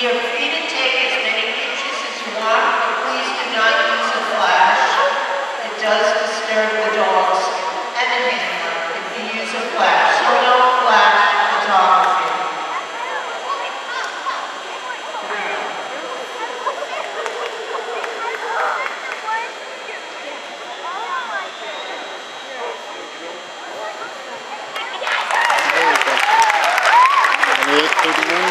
You are free to take as many pictures as you want, but please do not use a Good.